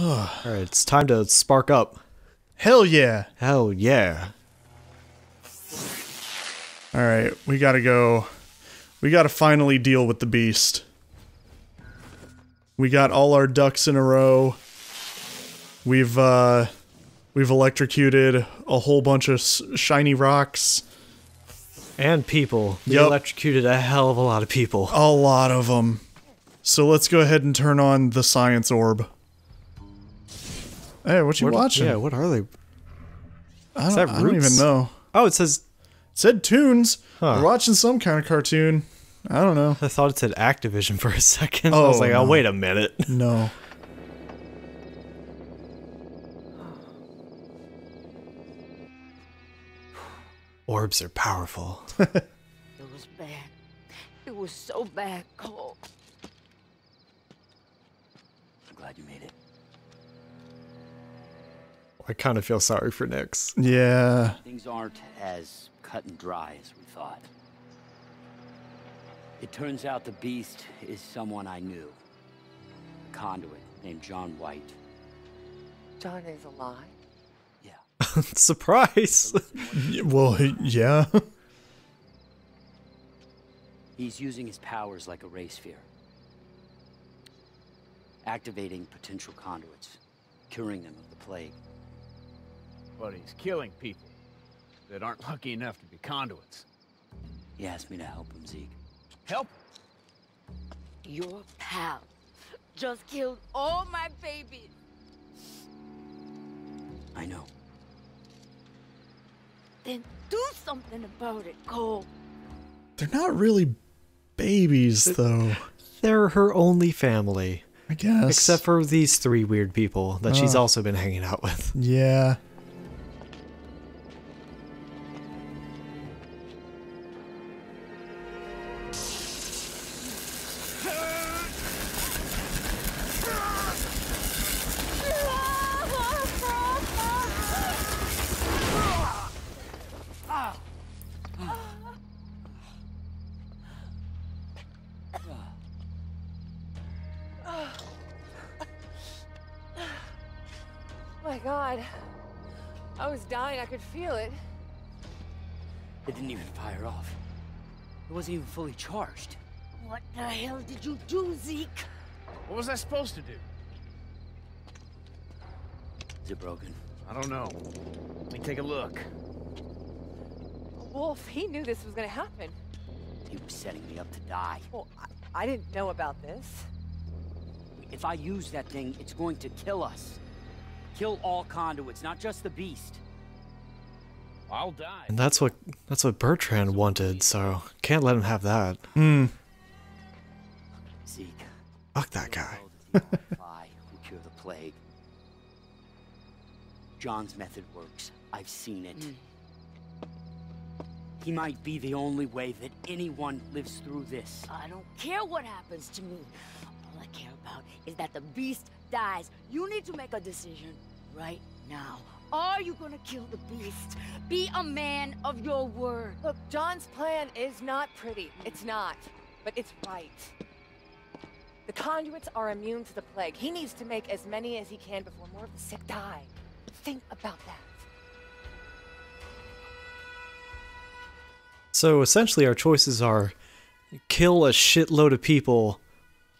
Alright, it's time to spark up. Hell yeah. Hell yeah. All right, we gotta go. We gotta finally deal with the beast. We got all our ducks in a row. We've uh, we've electrocuted a whole bunch of s- shiny rocks. And people. We Yup. electrocuted a hell of a lot of people. A lot of them. So let's go ahead and turn on the science orb. Hey, what you What- watching? Yeah, what are they? I don't, that I don't even know. Oh, it says. it said tunes. Huh. We're watching some kind of cartoon. I don't know. I thought it said Activision for a second. Oh, I Oh, was like, oh, wait a minute. No. Orbs are powerful. It was bad. It was so bad, Cole. I'm glad you made it. I kind of feel sorry for Nix. Yeah. Things aren't as cut and dry as we thought. It turns out the beast is someone I knew. A conduit named John White. John is alive. Yeah. Surprise! Well, yeah. He's using his powers like a ray sphere. Activating potential conduits, curing them of the plague. But he's killing people that aren't lucky enough to be conduits. He asked me to help him, Zeke. Help? Your pal just killed all my babies. I know. Then do something about it, Cole. They're not really babies, though. They're her only family. I guess. Except for these three weird people that she's Oh. also been hanging out with. Yeah. God. I was dying, I could feel it. It didn't even fire off. It wasn't even fully charged. What the hell did you do, Zeke? What was I supposed to do? Is it broken? I don't know. Let me take a look. Wolfe, he knew this was gonna happen. He was setting me up to die. Well, I, I didn't know about this. If I use that thing, it's going to kill us. Kill all conduits, not just the beast. I'll die. And that's what that's what Bertrand wanted, so can't let him have that. Hmm. Zeke. Fuck that guy. How does the fly who cure the plague? John's method works. I've seen it. He might be the only way that anyone lives through this. I don't care what happens to me. All I care about is that the beast dies. You need to make a decision right now. Are you gonna kill the beast? Be a man of your word. Look, John's plan is not pretty. It's not. But it's right. The conduits are immune to the plague. He needs to make as many as he can before more of the sick die. Think about that. So essentially our choices are kill a shitload of people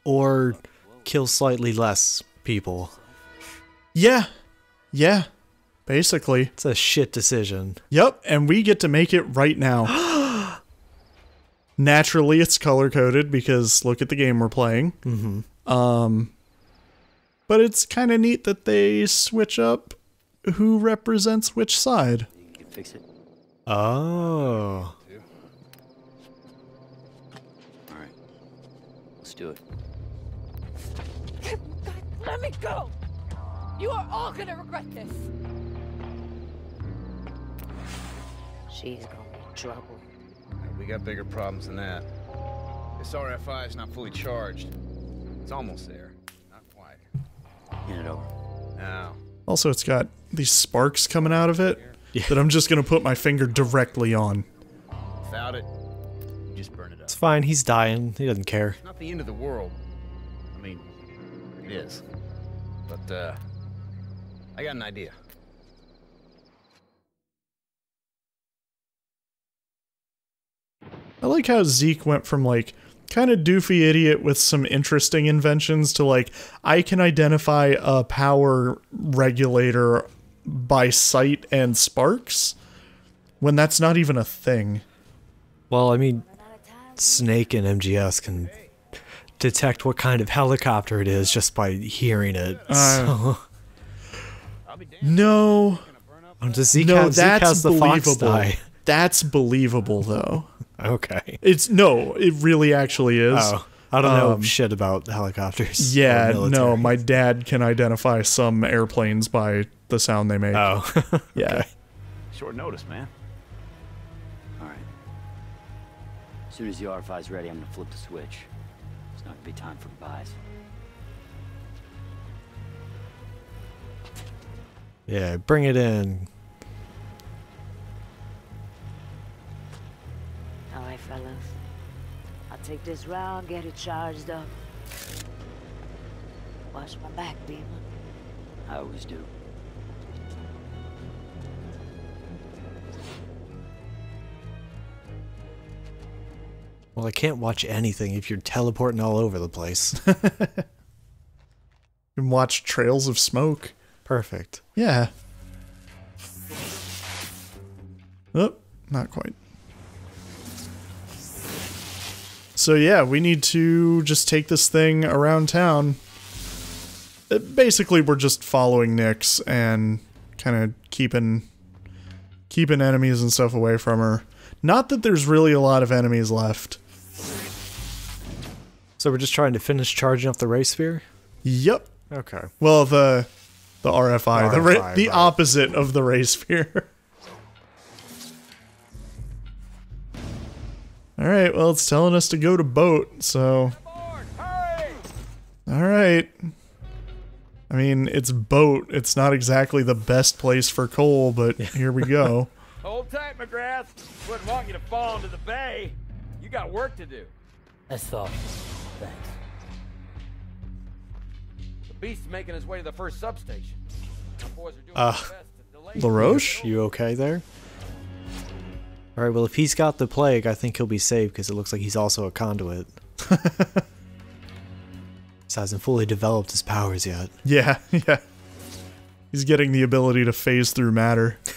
or kill slightly less people. Yeah. Yeah. Basically. It's a shit decision. Yep, and we get to make it right now. Naturally, it's color coded because look at the game we're playing. Mm-hmm. Um, but it's kind of neat that they switch up who represents which side. You can fix it. Oh. All right. Let's do it. God, let me go! You are all gonna regret this. She's gonna be trouble. We got bigger problems than that. This RFI is not fully charged. It's almost there. Not quite. Hand it over. Now, Also, it's got these sparks coming out of it Yeah. that I'm just going to put my finger directly on. without it, you just burn it up. It's fine, he's dying. He doesn't care. It's not the end of the world. I mean, it is. But, uh, I got an idea. I like how Zeke went from like kind of doofy idiot with some interesting inventions to like I can identify a power regulator by sight and sparks when that's not even a thing. Well, I mean, Snake and MGS can detect what kind of helicopter it is just by hearing it. Uh, so, No, Um, does Zeke, no, have, that's has the fox believable. die? That's believable though. Okay. It's no, it really actually is. Oh, I don't know Um, shit about helicopters. Yeah, no, my dad can identify some airplanes by the sound they make. Oh, yeah. Short notice, man. All right. As soon as the RFI's ready, I'm gonna flip the switch. It's not gonna be time for goodbyes. yeah. Bring it in. All right, fellas. I'll take this round, get it charged up. Watch my back, Beamer. I always do. Well, I can't watch anything if you're teleporting all over the place. You can watch trails of smoke. Perfect. Yeah. Oh, not quite. So yeah, we need to just take this thing around town. Uh, Basically, we're just following Nix and kind of keeping keeping enemies and stuff away from her. Not that there's really a lot of enemies left. So we're just trying to finish charging up the ray sphere. Yep. Okay. Well, the the RFI, the, RFI, the right. opposite of the ray sphere. All right, well, it's telling us to go to boat, so. All right. I mean, it's boat. It's not exactly the best place for coal, but here we go. Hold tight, MacGrath. Wouldn't want you to fall into the bay. You got work to do. That's thoughtful. Thanks. The beast's making his way to the first substation. Boys are doing Uh, their best to delay LaRoche? You okay there? All right. Well, if he's got the plague, I think he'll be saved because it looks like he's also a conduit. Just hasn't fully developed his powers yet. Yeah, yeah. He's getting the ability to phase through matter.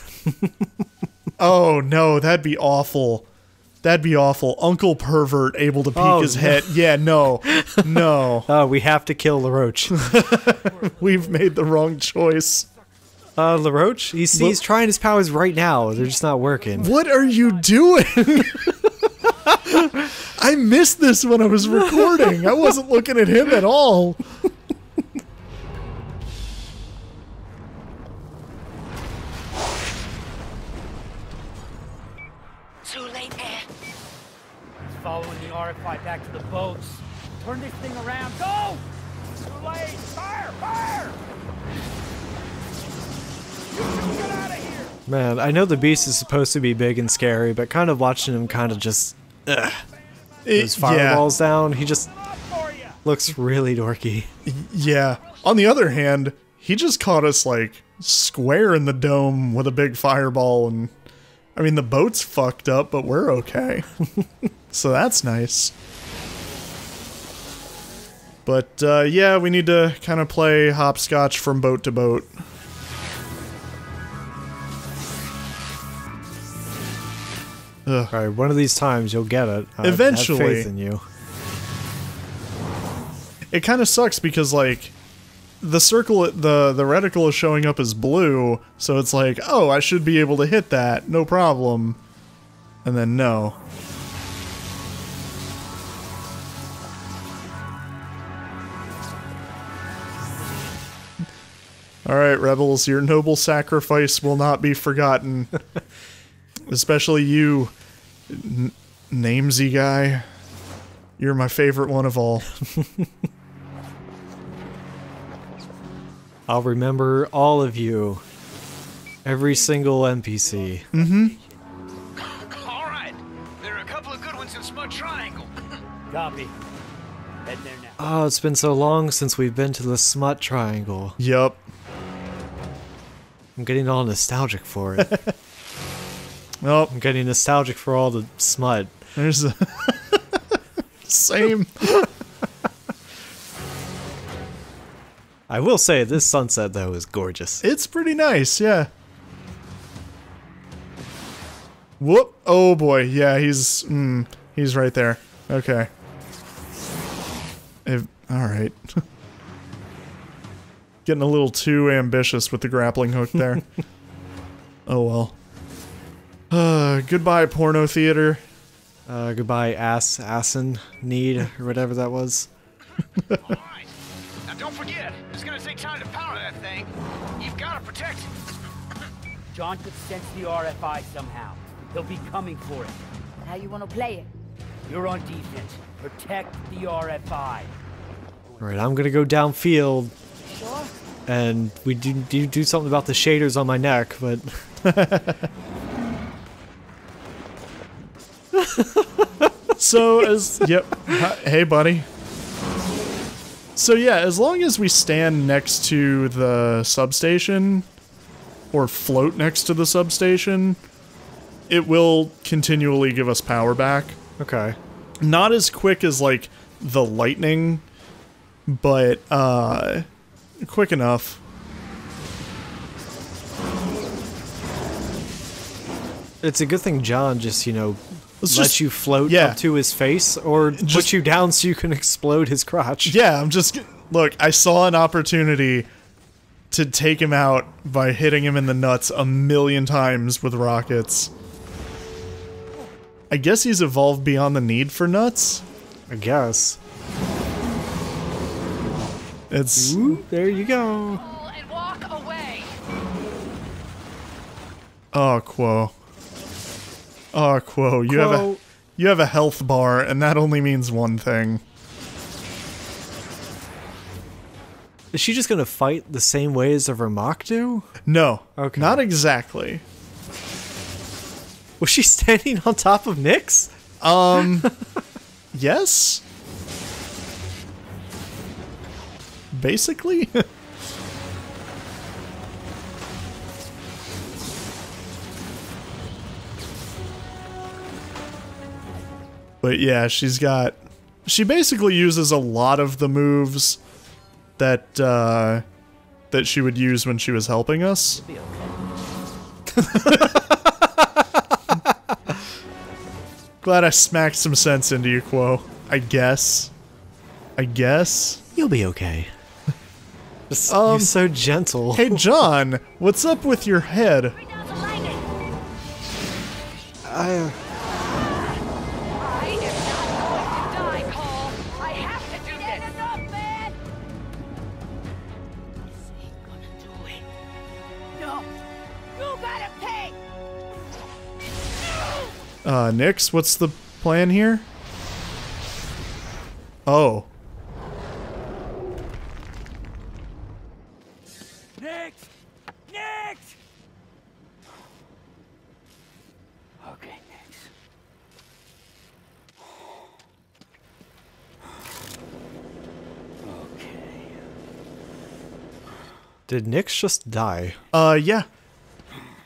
oh, no, that'd be awful. That'd be awful. Uncle Pervert able to peek Oh, his no. head. Yeah, no. No. Oh, we have to kill LaRoche. We've made the wrong choice. Uh, LaRoche? He's, he's trying his powers right now. They're just not working. What are you doing? I missed this when I was recording. I wasn't looking at him at all. Turn this thing around. Go! Too late! Fire! Fire! You two get out of here! Man, I know the beast is supposed to be big and scary, but kind of watching him kind of just ugh, his It- fireballs down, he just Up for you! looks really dorky. Yeah. On the other hand, he just caught us like square in the dome with a big fireball and I mean the boat's fucked up, but we're okay. so that's nice. But uh, yeah, we need to kind of play hopscotch from boat to boat. Ugh. All right, one of these times you'll get it. I have Eventually. faith in you. it kind of sucks because like the circle the the reticle is showing up as blue so it's like oh i should be able to hit that no problem and then no all right rebels your noble sacrifice will not be forgotten especially you N- namesy guy you're my favorite one of all I'll remember all of you. Every single NPC. Mm-hmm. All right. There are a couple of good ones in Smut Triangle. Copy. Heading there now. Oh, it's been so long since we've been to the Smut Triangle. Yup. I'm getting all nostalgic for it. Oh, I'm getting nostalgic for all the smut. there's a same. I will say this sunset though is gorgeous. It's pretty nice, yeah. Whoop! Oh boy, yeah, he's mm, he's right there. Okay. If, all right. Getting a little too ambitious with the grappling hook there. oh well. Uh, goodbye, porno theater. Uh, goodbye, ass, assin, need, or whatever that was. Alright. Now don't forget, it's gonna take time to power that thing. You've gotta protect it. John could sense the RFI somehow. He'll be coming for it. How you wanna play it? You're on defense. Protect the RFI. Alright, I'm gonna go downfield. And we do, do do something about the shaders on my neck, but So as yep, hey buddy. So yeah, as long as we stand next to the substation or float next to the substation, it will continually give us power back. okay. Not as quick as like the lightning, but uh quick enough. It's a good thing John just, you know, Let's lets just- you float yeah. up to his face or Just- put you down so you can explode his crotch. Yeah, I'm just look, I saw an opportunity to take him out by hitting him in the nuts a million times with rockets. I guess he's evolved beyond the need for nuts. I guess. It's Ooh, there you go. And walk away. oh Kuo. Oh Kuo, you have a you have a health bar, and that only means one thing. Is she just gonna fight the same way as a Vermach do? No, Okay. not exactly. Was she standing on top of Nix? Um, yes. Basically. but yeah, she's got. She basically uses a lot of the moves that uh, that she would use when she was helping us. Glad I smacked some sense into you, Kuo. I guess. I guess. You'll be okay. Just- Um, You're so gentle. Hey, John, what's up with your head? Bring down the lightning. I, uh, I am not going to die, Cole. I have to do this. enough, man. This ain't gonna do it. No. You gotta pay. Uh, Nix, what's the plan here? Oh. Next! Next! Okay, next. Okay. Did Nix just die? Uh, yeah.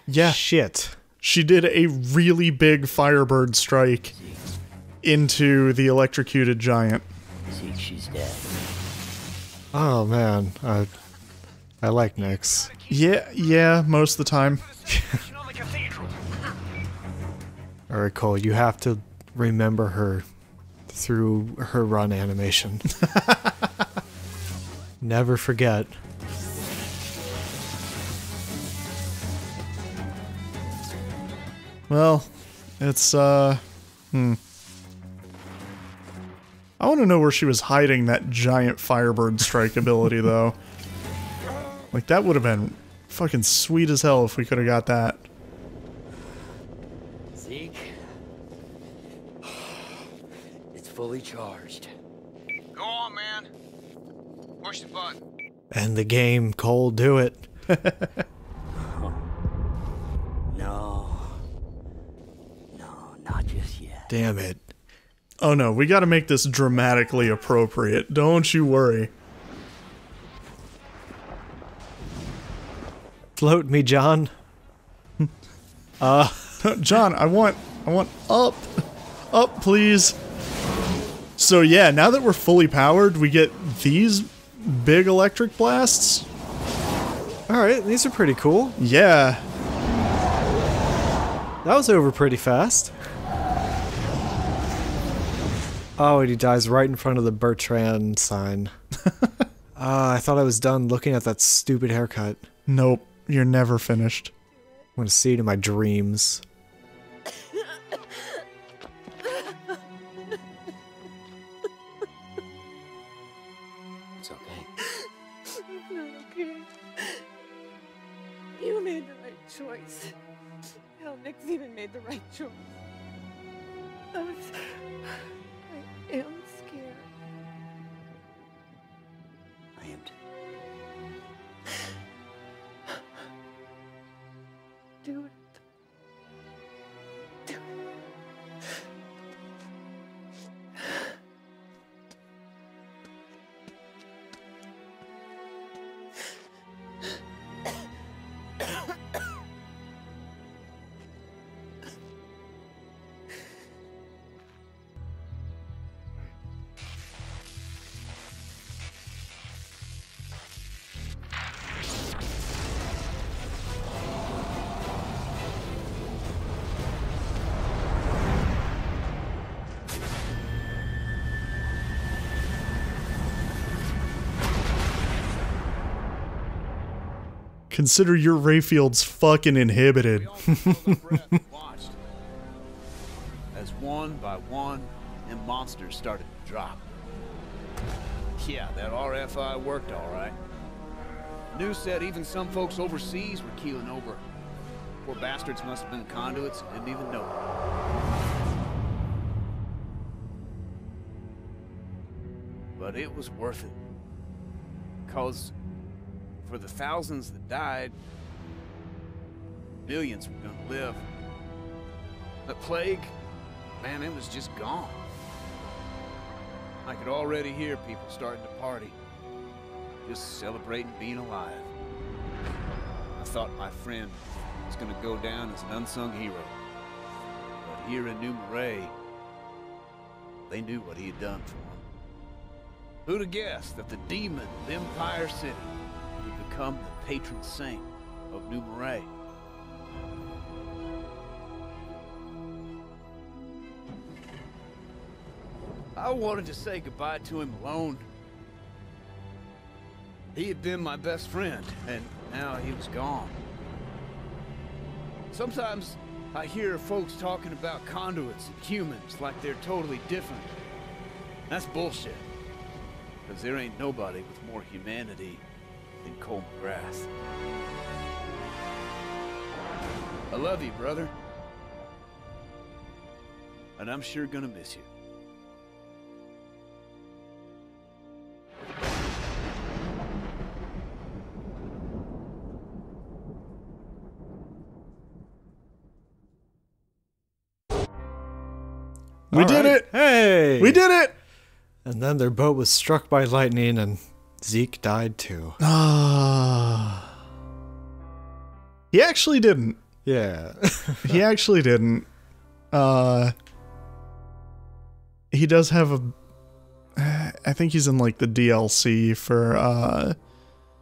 Yeah. Shit. She did a really big Firebird strike into the electrocuted giant. She's dead. Oh man, I, I like Nix. Yeah, yeah, most of the time. You know the cathedral. All right, Cole, you have to remember her through her run animation. Never forget. Well, it's, uh, hmm. I want to know where she was hiding that giant Firebird strike ability, though. Like, that would have been fucking sweet as hell if we could have got that. Zeke. It's fully charged. Go on, man. Push the button. And the game, Cole. Do it. No. No, not just yet. Damn it. Oh no, we gotta make this dramatically appropriate. Don't you worry. Float me, John. uh, John, I want I want up. Up, please. So yeah, now that we're fully powered, we get these big electric blasts. alright, these are pretty cool. Yeah. That was over pretty fast. Oh, and he dies right in front of the Bertrand sign. Ah, I thought I was done looking at that stupid haircut. Nope, you're never finished. I'm gonna see it in my dreams. It's okay. It's not okay. You made the right choice. Hell, Nix even made the right choice. Consider your Rayfield's fucking inhibited. We all held our breath and watched. As one by one, them monsters started to drop. Yeah, that RFI worked all right. News said even some folks overseas were keeling over. Poor bastards must have been conduits and didn't even know it. But it was worth it. Cause for the thousands that died, millions were gonna live. The plague, man, it was just gone. I could already hear people starting to party, just celebrating being alive. I thought my friend was gonna go down as an unsung hero. But here in New Marais, they knew what he had done for them. Who'd have guessed that the demon of Empire City become the patron saint of New Marais? I wanted to say goodbye to him alone. He had been my best friend, and now he was gone. Sometimes I hear folks talking about conduits and humans like they're totally different. That's bullshit. Because there ain't nobody with more humanity than Cole MacGrath. I love you, brother. And I'm sure gonna miss you. We did Alright. it! Hey! We did it! And then their boat was struck by lightning and Zeke died too. Ah. he actually didn't. Yeah. He actually didn't. Uh he does have a I think he's in like the DLC for uh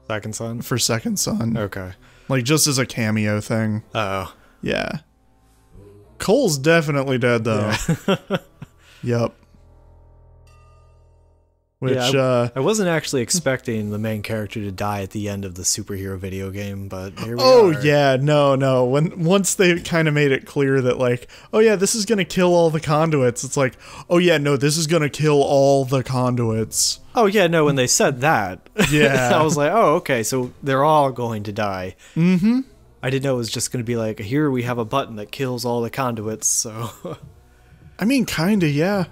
Second son? for Second Son. Okay. Like just as a cameo thing. Oh. Yeah. Cole's definitely dead though. Yep. Which Yeah, I- uh I wasn't actually expecting the main character to die at the end of the superhero video game, but here we Oh are. yeah, no, no. When once they kind of made it clear that like, oh yeah, this is gonna kill all the conduits. It's like, oh yeah, no, this is gonna kill all the conduits. Oh yeah, no, when they said that, Yeah. I was like, oh okay, so they're all going to die. Mm-hmm. I didn't know it was just going to be like, here we have a button that kills all the conduits. So, I mean, kinda, yeah.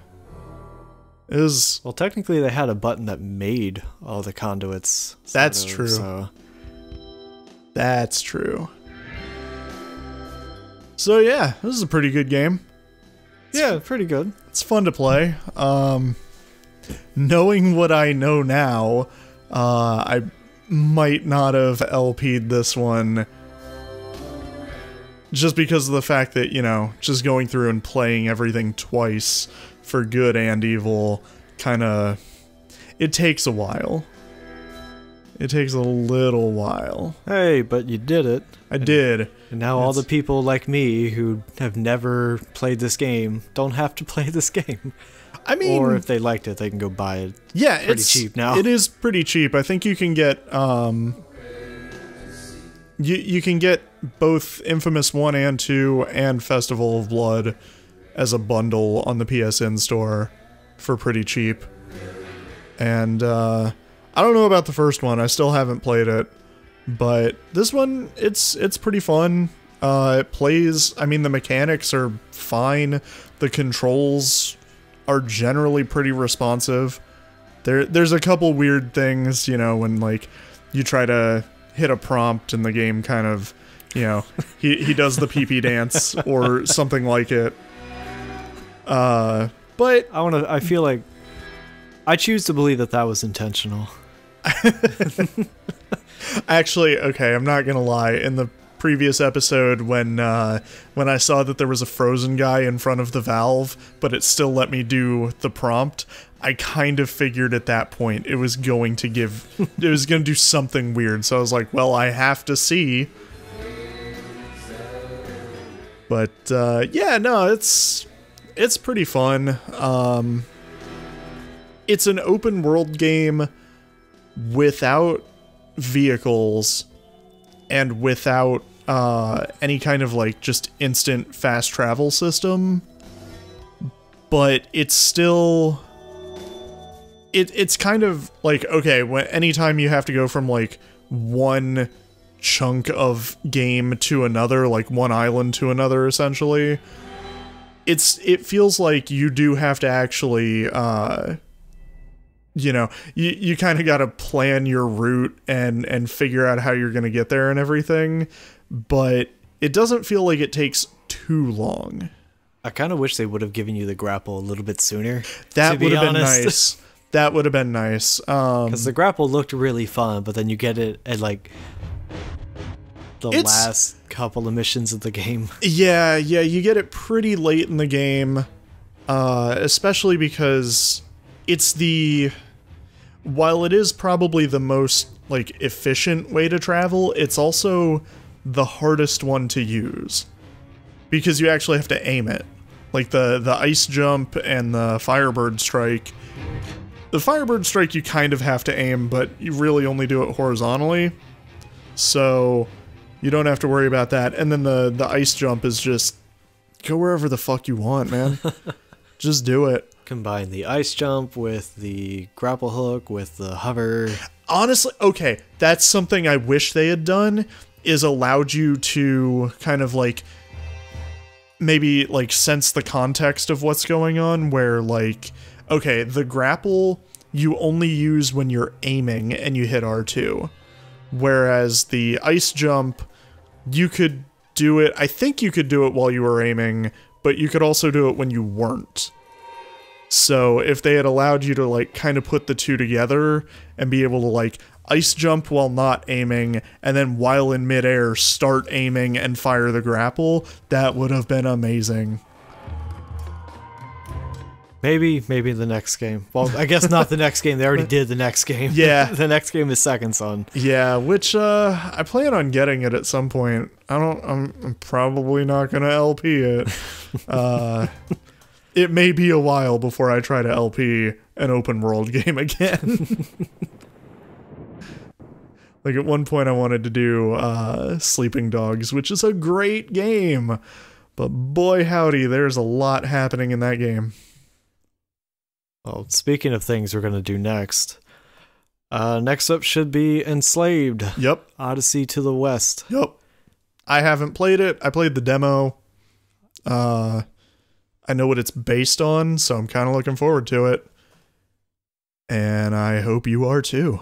It was well, technically they had a button that made all the conduits. That's of, true. So, that's true. So yeah, this is a pretty good game. yeah, pretty good. It's fun to play. Um, knowing what I know now, uh, I might not have LP'd this one just because of the fact that, you know, just going through and playing everything twice for good and evil kind of it takes a while. It takes a little while. Hey, but you did it. I did. And now all the people like me who have never played this game don't have to play this game. I mean, or if they liked it, they can go buy it. yeah, pretty it's pretty cheap now. It is pretty cheap. I think you can get um you you can get both Infamous 1 and 2 and Festival of Blood as a bundle on the PSN store for pretty cheap. And uh I don't know about the first one. I still haven't played it, but this one it's it's pretty fun. Uh it plays, I mean the mechanics are fine. The controls are generally pretty responsive. There there's a couple weird things, you know, when like you try to hit a prompt and the game kind of, you know, he he does the pee pee dance or something like it. Uh but I want to. I feel like I choose to believe that that was intentional. Actually, okay, I'm not gonna lie. In the previous episode, when uh, when I saw that there was a frozen guy in front of the valve, but it still let me do the prompt, I kind of figured at that point it was going to give, it was gonna do something weird. So I was like, well, I have to see. But uh, yeah, no, it's it's pretty fun. Um, it's an open world game without vehicles and without uh, any kind of like just instant fast travel system but it's still it, it's kind of like okay when anytime you have to go from like one chunk of game to another like one island to another essentially it's it feels like you do have to actually uh you know you you kind of got to plan your route and and figure out how you're going to get there and everything but it doesn't feel like it takes too long. I kind of wish they would have given you the grapple a little bit sooner. that be would have been nice. That would have been nice. Um Because the grapple looked really fun, but then you get it at like the It's- last couple of missions of the game. Yeah, yeah, you get it pretty late in the game, uh, especially because it's the while it is probably the most like efficient way to travel, it's also the hardest one to use because you actually have to aim it. Like the the ice jump and the firebird strike. The firebird strike you kind of have to aim, but you really only do it horizontally. So you don't have to worry about that. And then the the ice jump is just go wherever the fuck you want, man. just do it. Combine the ice jump with the grapple hook with the hover. Honestly, okay, that's something I wish they had done is allowed you to kind of like maybe like sense the context of what's going on where like okay, the grapple you only use when you're aiming and you hit R2. Whereas the ice jump you could do it I think you could do it while you were aiming, but you could also do it when you weren't. So if they had allowed you to like kind of put the two together and be able to like ice jump while not aiming and then while in midair start aiming and fire the grapple, that would have been amazing. Maybe, maybe the next game. Well, I guess not the next game. They already did the next game. Yeah. the next game is Second Son. Yeah, which uh I plan on getting it at some point. I don't I'm, I'm probably not going to LP it. uh it may be a while before I try to LP an open world game again. like at one point I wanted to do uh Sleeping Dogs, which is a great game. But boy howdy, there's a lot happening in that game. Well, speaking of things we're going to do next, uh, next up should be Enslaved Yep. Odyssey to the West. Yep. I haven't played it. I played the demo. Uh I know what it's based on, so I'm kind of looking forward to it. And I hope you are too.